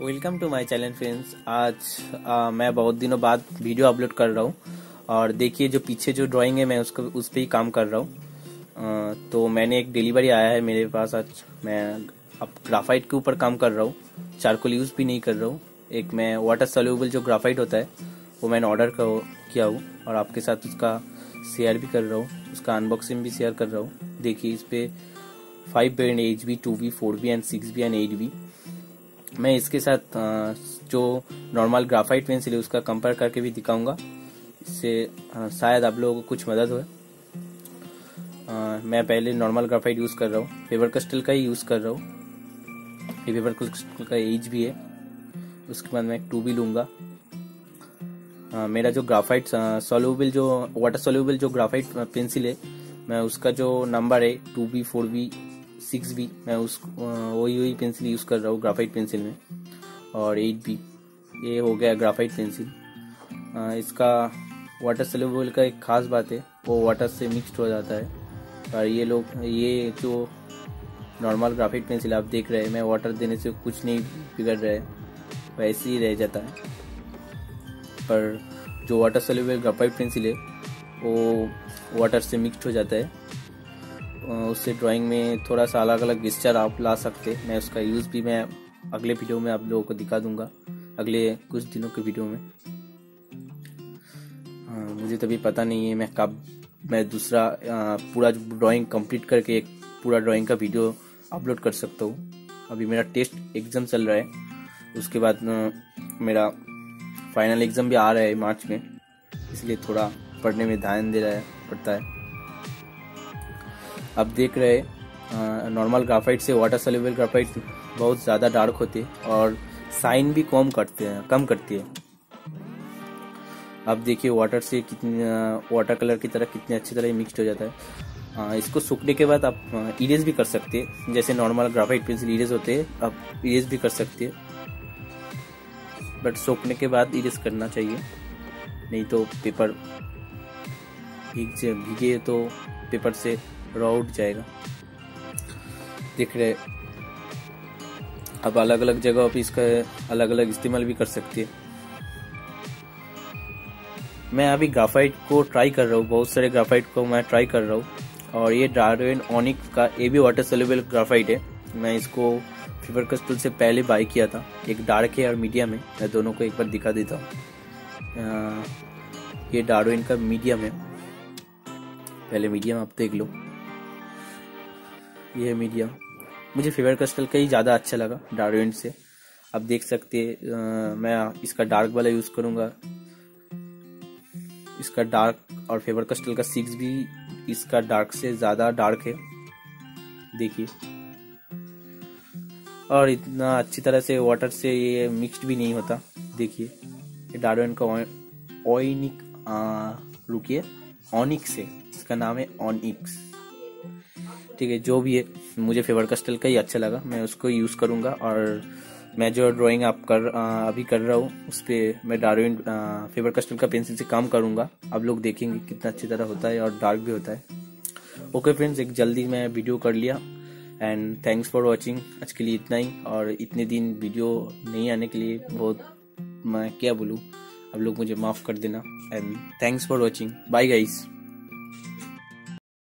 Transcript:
Welcome to my channel friends आज आ, मैं बहुत दिनों बाद वीडियो अपलोड कर रहा हूँ। और देखिए जो पीछे जो ड्राइंग है मैं उसको उस पर ही काम कर रहा हूँ। तो मैंने एक डिलीवरी आया है मेरे पास आज। मैं अब ग्राफाइट के ऊपर काम कर रहा हूँ। चारकोल यूज़ भी नहीं कर रहा हूँ। एक मैं वाटर सोल्यूबल जो ग्राफाइट होता है वो मैंने ऑर्डर किया हूँ। और आपके साथ उसका शेयर भी कर रहा हूँ। उसका अनबॉक्सिंग भी शेयर कर रहा हूँ। देखिए इस पर five band H B two B four B and six B and eight B मैं इसके साथ जो नॉर्मल ग्राफाइट पेंसिल है, उसका कंपेयर करके भी दिखाऊँगा। इससे शायद आप लोगों को कुछ मदद हो मैं पहले नॉर्मल ग्राफाइट यूज़ कर रहा हूँ। फेवर कस्टल का ही यूज़ कर रहा हूँ। फेवर कस्टल का एज भी है। उसके बाद मैं टू भी लूँगा। मेरा जो ग्राफाइट सोल्यूबल जो वाटर सोल्यूबल जो ग्राफाइट पेंसिल है, मैं उसका जो नंबर है two B four B six B मैं उस वही वही पेंसिल यूज़ कर रहा हूँ ग्राफाइट पेंसिल में, और एट बी ये हो गया ग्राफाइट पेंसिल इसका वाटर सेलेबल का एक खास बात है, वो वाटर से मिक्सड हो जाता है, और ये लोग, ये जो नॉर्मल ग्राफिक पेंसिल आप देख रहे हैं, मैं वाटर देने से कुछ नहीं बिगड़ रहा है, वैसे ही रह जाता है. पर जो वाटर सेलेबल ग्राफाइट पेंसिल है, वो वाटर से मिक्सड हो जाता है उससे ड्राइंग में थोड़ा सा अलग अलग गेस्चर आप ला सकते मैं उसका यूज़ भी मैं अगले वीडियो में आप लोगों को दिखा दूँगा अगले कुछ दिनों के वीडियो में। आ, मुझे तभी पता नहीं है मैं कब मैं दूसरा पूरा ड्राइंग कंप्लीट करके एक पूरा ड्राइंग का वीडियो अपलोड कर सकता हूँ। अभी मेरा टेस्ट एग्ज़ाम चल रहा है उसके बाद मेरा फाइनल एग्ज़ाम भी आ रहा है मार्च में इसलिए थोड़ा पढ़ने में ध्यान दे रहा है पड़ता है। अब देख रहे नॉर्मल ग्राफाइट से वाटर सोल्यूबल ग्राफाइट बहुत ज़्यादा डार्क होती है और साइन भी कम करते हैं कम करती है। अब देखिए वाटर से कितनी वाटर कलर की तरह कितने अच्छी तरह मिक्सड हो जाता है। आ, इसको सूखने के बाद आप इरेज भी कर सकते हैं। जैसे नॉर्मल ग्राफाइट पेंसिल इरेज होते हैं आप इरेज भी कर सकते हैं। बट सूखने के बाद इरेज करना चाहिए नहीं तो पेपर भीगे तो पेपर से रॉ उठ जाएगा। देख रहे, अब अलग अलग जगह पे इसका अलग अलग इस्तेमाल भी कर सकती है। मैं अभी ग्राफाइट को ट्राई कर रहा हूँ, बहुत सारे ग्राफाइट को मैं ट्राई कर रहा हूँ, और ये डार्विन ऑनिक का ए भी वाटर सोल्यूबल ग्राफाइट है। मैं इसको फीवर कस्टल से पहले बाई किया था, एक डार्क है और मीडियम है। मैं दोनों को एक बार दिखा देता हूँ। ये डार्विन का मीडियम है। पहले मीडियम आप देख लो। ये है मीडियम मुझे फेवर कस्टल का ही ज़्यादा अच्छा लगा डार्विन से। आप देख सकते हैं मैं इसका डार्क वाला यूज़ करूँगा। इसका डार्क और फेवर कस्टल का सिक्स भी इसका डार्क से ज़्यादा डार्क है। देखिए। और इतना अच्छी तरह से वाटर से ये मिक्सड भी नहीं होता। देखिए। ये डार्विन का ऑनिक रुकिए। ऑनिक्स से इसका नाम है ऑनिक्स ठीक है जो भी है मुझे फेवर कस्टल का ही अच्छा लगा। मैं उसको यूज़ करूँगा और मैं जो ड्राइंग आप कर आ, अभी कर रहा हूँ उस पर मैं डार्विन फेवर कस्टल का पेंसिल से काम करूँगा। आप लोग देखेंगे कितना अच्छी तरह होता है और डार्क भी होता है। ओके फ्रेंड्स एक जल्दी मैं वीडियो कर लिया एंड थैंक्स फॉर वॉचिंग आज के लिए इतना ही और इतने दिन वीडियो नहीं आने के लिए बहुत मैं क्या बोलूँ आप लोग मुझे माफ़ कर देना and thanks for watching bye guys